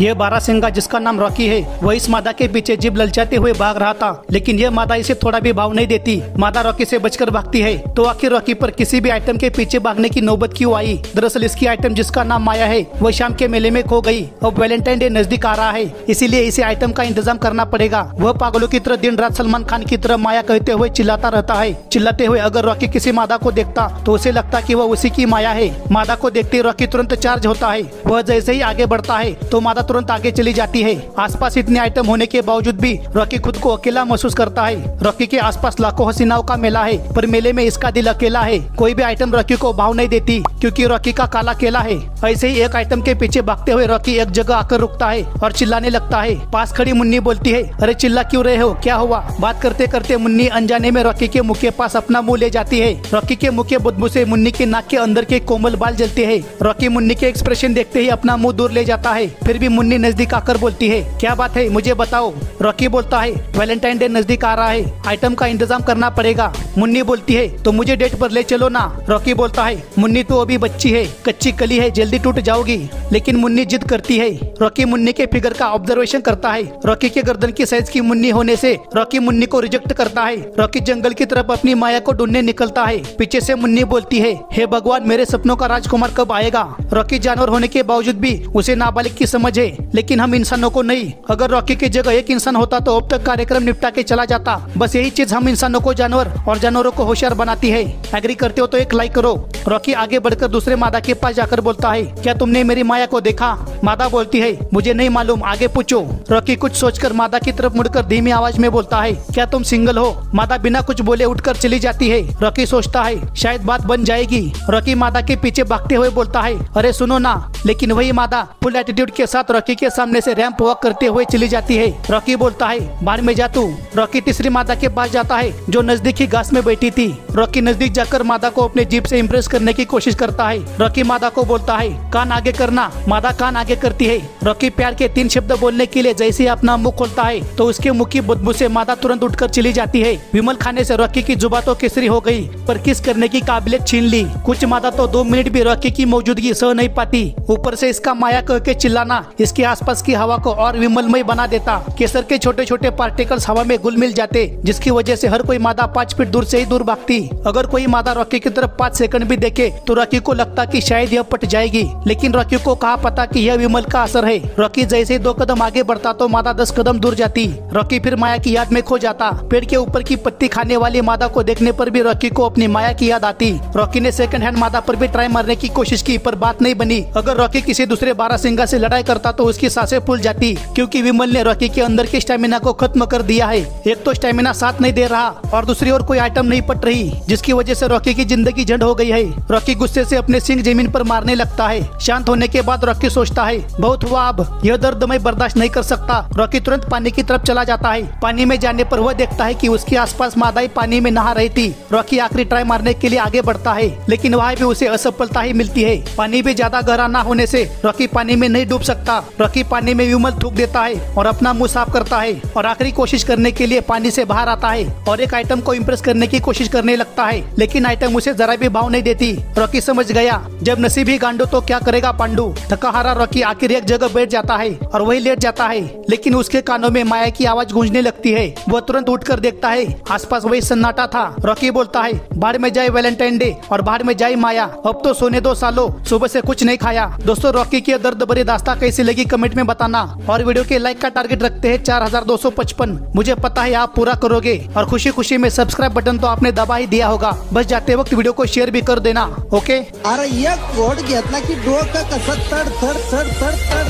यह बारह सिंगा जिसका नाम रॉकी है, वह इस मादा के पीछे जिब ललचाते हुए भाग रहा था, लेकिन यह मादा इसे थोड़ा भी भाव नहीं देती। मादा रॉकी से बचकर भागती है। तो आखिर रॉकी पर किसी भी आइटम के पीछे भागने की नौबत क्यों आई? दरअसल इसकी आइटम जिसका नाम माया है, वह शाम के मेले में खो गई। अब वैलेंटाइन डे नज़दीक आ रहा है, इसीलिए इसे आइटम का इंतज़ाम करना पड़ेगा। वह पागलों की तरह दिन रात सलमान खान की तरह माया कहते हुए चिल्लाता रहता है। चिल्लाते हुए अगर रॉकी किसी मादा को देखता तो उसे लगता की वह उसी की माया है। मादा को देखते रॉकी तुरंत चार्ज होता है। वह जैसे ही आगे बढ़ता है तो मादा तुरंत आगे चली जाती है। आसपास इतने आइटम होने के बावजूद भी रॉकी खुद को अकेला महसूस करता है। रॉकी के आसपास लाखों हसीनाओं का मेला है, पर मेले में इसका दिल अकेला है। कोई भी आइटम रॉकी को भाव नहीं देती, क्योंकि रॉकी का काला केला है। ऐसे ही एक आइटम के पीछे भागते हुए रॉकी एक जगह आकर रुकता है और चिल्लाने लगता है। पास खड़ी मुन्नी बोलती है, अरे चिल्ला क्यों रहे हो? क्या हुआ? बात करते करते मुन्नी अनजाने में रॉकी के मुँह के पास अपना मुँह ले जाती है। रॉकी के मुँह के बुदबू से मुन्नी के नाक के अंदर के कोमल बाल जलते हैं। रॉकी मुन्नी के एक्सप्रेशन देखते ही अपना मुँह दूर ले जाता है। फिर भी मुन्नी नज़दीक आकर बोलती है, क्या बात है? मुझे बताओ। रॉकी बोलता है, वैलेंटाइन डे नज़दीक आ रहा है। आइटम का इंतज़ाम करना पड़ेगा। मुन्नी बोलती है तो मुझे डेट पर ले चलो ना। रॉकी बोलता है, मुन्नी तो अभी बच्ची है। कच्ची कली है, जल्दी टूट जाओगी। लेकिन मुन्नी जिद करती है। रॉकी मुन्नी के फिगर का ऑब्जर्वेशन करता है। रॉकी के गर्दन की साइज़ की मुन्नी होने से रॉकी मुन्नी को रिजेक्ट करता है। रॉकी जंगल की तरफ़ अपनी माया को ढूँढने निकलता है। पीछे से मुन्नी बोलती है, हे भगवान, मेरे सपनों का राजकुमार कब आएगा? रॉकी जानवर होने के बावजूद भी उसे नाबालिग की समझ है। लेकिन हम इंसानों को नहीं। अगर रॉकी की जगह एक इंसान होता तो अब तक कार्यक्रम निपटा के चला जाता। बस यही चीज़ हम इंसानों को जानवर और जानवरों को होशियार बनाती है। एग्री करते हो तो एक लाइक करो। रॉकी आगे बढ़कर दूसरे मादा के पास जाकर बोलता है, क्या तुमने मेरी माया को देखा? मादा बोलती है, मुझे नहीं मालूम, आगे पूछो। रॉकी कुछ सोचकर मादा की तरफ़ मुड़कर धीमी आवाज़ में बोलता है, क्या तुम सिंगल हो? मादा बिना कुछ बोले उठकर चली जाती है। रॉकी सोचता है, शायद बात बन जाएगी। रॉकी मादा के पीछे भागते हुए बोलता है, अरे सुनो ना लेकिन वही मादा फुल एटीट्यूड के साथ रॉकी के सामने से रैंप वॉक करते हुए चली जाती है। रॉकी बोलता है, बाहर में जा तू। रॉकी तीसरी मादा के पास जाता है, जो नजदीकी घास में बैठी थी। रॉकी नज़दीक जाकर मादा को अपने जीप से इम्प्रेस करने की कोशिश करता है। रॉकी मादा को बोलता है, कान आगे करना, मादा कान आगे करती है। रॉकी प्यार के तीन शब्द बोलने के लिए जैसे ही अपना मुँह खोलता है तो उसके मुँह की बदबू से मादा तुरंत उठकर चली जाती है। विमल खाने से रॉकी की जुबा तो केसरी हो गई, पर किस करने की काबिलियत छीन ली। कुछ मादा तो दो मिनट भी रॉकी की मौजूदगी सह नहीं पाती। ऊपर से इसका माया कह के चिल्लाना, इसके आसपास की हवा को और विमलमय बना देता। केसर के छोटे छोटे पार्टिकल्स हवा में घुल मिल जाते, जिसकी वजह से हर कोई मादा पाँच फीट दूर से ही दूर भागती। अगर कोई मादा रॉकी की तरफ़ पाँच सेकंड भी देखे तो रॉकी को लगता कि शायद यह पट जाएगी। लेकिन रॉकी को कहा पता कि यह विमल का असर है? रॉकी जैसे दो कदम आगे बढ़ता तो मादा दस कदम दूर जाती। रॉकी फिर माया की याद में खो जाता। पेड़ के ऊपर की पत्ती खाने वाली मादा को देखने पर भी रॉकी को अपनी माया की याद आती। रॉकी ने सेकंड हैंड मादा पर भी ट्राई मारने की कोशिश की, पर बात नहीं बनी। अगर रॉकी किसी दूसरे बारह सिंगा से लड़ाई करता तो उसकी साँसें फूल जाती, क्योंकि विमल ने रॉकी के अंदर के स्टेमिना को खत्म कर दिया है। एक तो स्टेमिना साथ नहीं दे रहा, और दूसरी ओर कोई आइटम नहीं पट रही। जिसकी वजह से रॉकी की ज़िंदगी झंड हो गई है। रॉकी गुस्से से अपने सिंह ज़मीन पर मारने लगता है। शांत होने के बाद रॉकी सोचता है, बहुत हुआ अब, यह दर्द मैं बर्दाश्त नहीं कर सकता। रॉकी तुरंत पानी की तरफ़ चला जाता है। पानी में जाने पर वह देखता है कि उसके आसपास मादाई पानी में नहा रही थी। रॉकी आखिरी ट्राई मारने के लिए आगे बढ़ता है, लेकिन वहाँ भी उसे असफलता ही मिलती है। पानी भी ज़्यादा गहरा न होने से रॉकी पानी में नहीं डूब सकता। रॉकी पानी में विमल थूक देता है और अपना मुँह साफ़ करता है और आखिरी कोशिश करने के लिए पानी से बाहर आता है और एक आइटम को इम्प्रेस करने की कोशिश करने लगता है। लेकिन आइटम उसे जरा भी भाव नहीं देती। रॉकी समझ गया। जब नसीब ही गांडो तो क्या करेगा पांडु? थका हारा रॉकी आखिर एक जगह बैठ जाता है और वही लेट जाता है। लेकिन उसके कानों में माया की आवाज़ गूंजने लगती है। वह तुरंत उठकर देखता है, आसपास वही सन्नाटा था। रॉकी बोलता है बाहर में जाए वैलेंटाइन डे और बाहर में जाए माया। अब तो सोने दो सालों, सुबह से कुछ नहीं खाया। दोस्तों, रॉकी की दर्द भरी दास्ता कैसी लगी कमेंट में बताना। और वीडियो के लाइक का टारगेट रखते हैं चार हज़ार दो सौ पचपन। मुझे पता है आप पूरा करोगे और खुशी खुशी में सब्सक्राइब बटन तो आपने दबा ही दिया होगा। बस जाते वक्त वीडियो को शेयर भी कर देना, ओके? अरे एक फोड घेतला की डोकं कसं तड थड थड थड थड